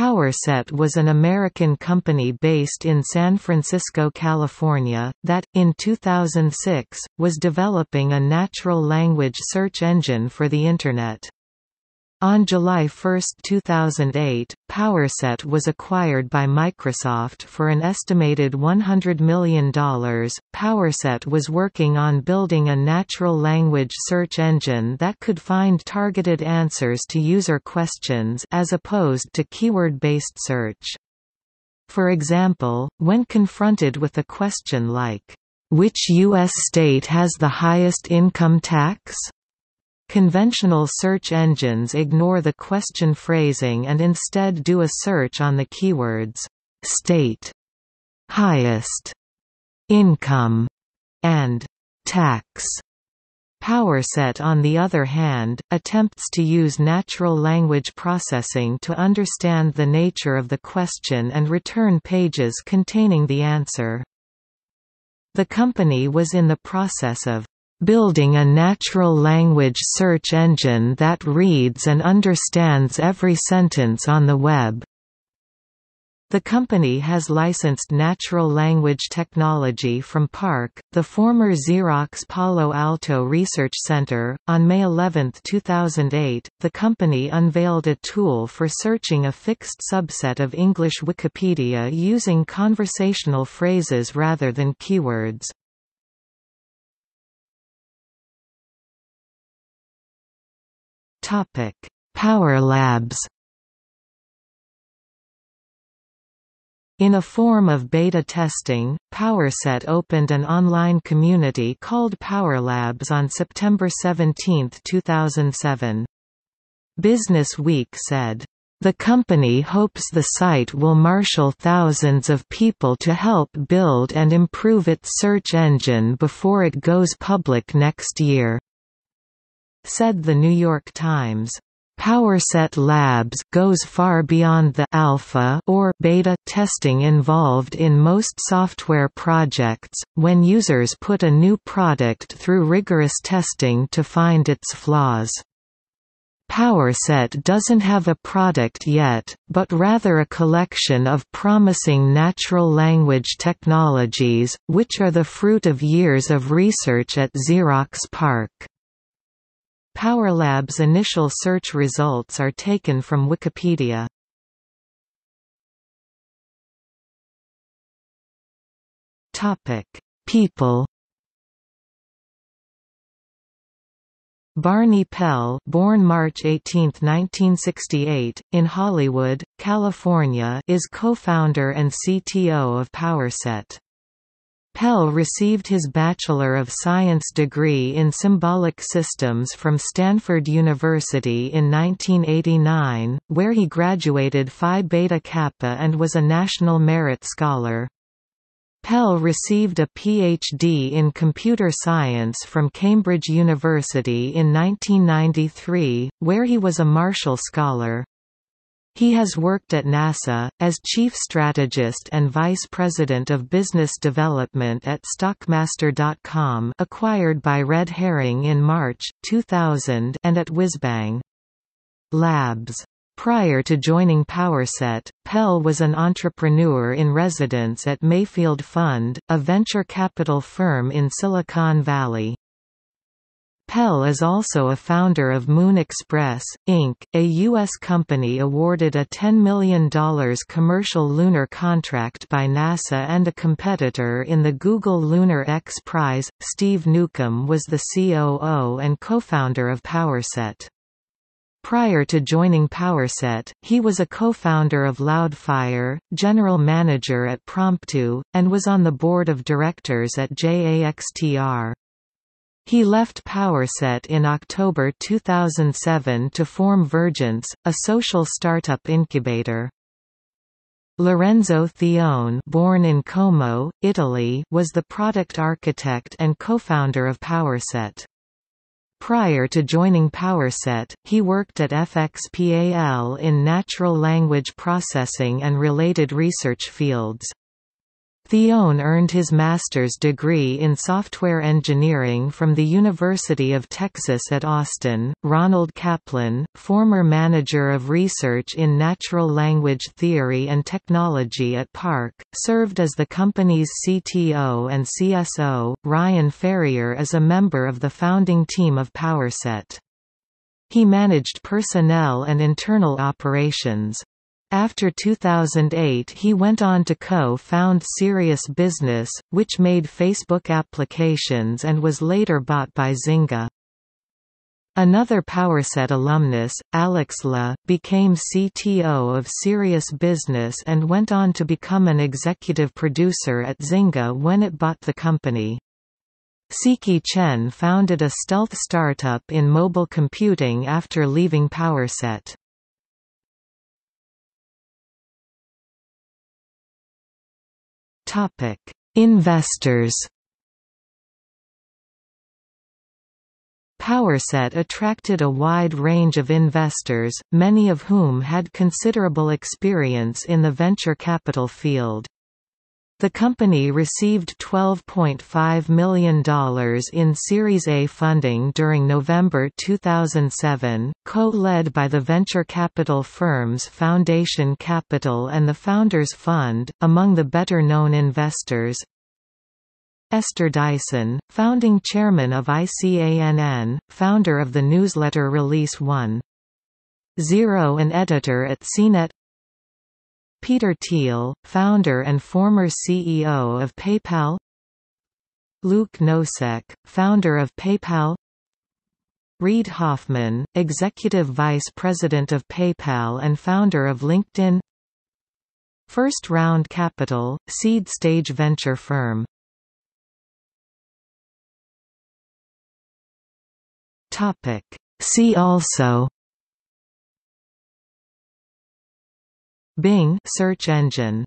PowerSet was an American company based in San Francisco, California, that, in 2006, was developing a natural language search engine for the Internet. On July 1, 2008, PowerSet was acquired by Microsoft for an estimated $100 million. PowerSet was working on building a natural language search engine that could find targeted answers to user questions as opposed to keyword-based search. For example, when confronted with a question like, "Which U.S. state has the highest income tax?" Conventional search engines ignore the question phrasing and instead do a search on the keywords, state, highest, income, and tax. PowerSet on the other hand, attempts to use natural language processing to understand the nature of the question and return pages containing the answer. The company was in the process of building a natural language search engine that reads and understands every sentence on the web. The company has licensed natural language technology from PARC, the former Xerox Palo Alto Research Center. On May 11, 2008, the company unveiled a tool for searching a fixed subset of English Wikipedia using conversational phrases rather than keywords. Topic: Power Labs. In a form of beta testing, PowerSet opened an online community called Power Labs on September 17, 2007. Business Week said, the company hopes the site will marshal thousands of people to help build and improve its search engine before it goes public next year. Said The New York Times. PowerSet Labs goes far beyond the alpha or beta testing involved in most software projects, when users put a new product through rigorous testing to find its flaws. PowerSet doesn't have a product yet, but rather a collection of promising natural language technologies, which are the fruit of years of research at Xerox PARC. PowerLab's initial search results are taken from Wikipedia. Topic: People. Barney Pell, born March 18, 1968, in Hollywood, California, is co-founder and CTO of PowerSet. Pell received his Bachelor of Science degree in Symbolic Systems from Stanford University in 1989, where he graduated Phi Beta Kappa and was a National Merit Scholar. Pell received a Ph.D. in computer science from Cambridge University in 1993, where he was a Marshall Scholar. He has worked at NASA, as Chief Strategist and Vice President of Business Development at Stockmaster.com acquired by Red Herring in March, 2000 and at Whizbang. Labs. Prior to joining PowerSet, Pell was an entrepreneur in residence at Mayfield Fund, a venture capital firm in Silicon Valley. Pell is also a founder of Moon Express, Inc., a U.S. company awarded a $10 million commercial lunar contract by NASA and a competitor in the Google Lunar X Prize. Steve Newcomb was the COO and co-founder of PowerSet. Prior to joining PowerSet, he was a co-founder of Loudfire, general manager at Promptu, and was on the board of directors at JAXTR. He left PowerSet in October 2007 to form Vergence, a social startup incubator. Lorenzo Thione born in Como, Italy was the product architect and co-founder of PowerSet. Prior to joining PowerSet, he worked at FXPAL in natural language processing and related research fields. Thione earned his master's degree in software engineering from the University of Texas at Austin. Ronald Kaplan, former manager of research in natural language theory and technology at PARC, served as the company's CTO and CSO. Ryan Ferrier is a member of the founding team of PowerSet. He managed personnel and internal operations. After 2008 he went on to co-found Serious Business, which made Facebook applications and was later bought by Zynga. Another PowerSet alumnus, Alex Le, became CTO of Serious Business and went on to become an executive producer at Zynga when it bought the company. Siki Chen founded a stealth startup in mobile computing after leaving PowerSet. Investors. PowerSet attracted a wide range of investors, many of whom had considerable experience in the venture capital field. The company received $12.5 million in Series A funding during November 2007, co-led by the venture capital firms Foundation Capital and the Founders Fund. Among the better-known investors, Esther Dyson, founding chairman of ICANN, founder of the newsletter Release One. Zero and editor at CNET Peter Thiel, founder and former CEO of PayPal. Luke Nosek, founder of PayPal. Reid Hoffman, executive vice president of PayPal and founder of LinkedIn. First Round Capital, seed stage venture firm. See also Bing search engine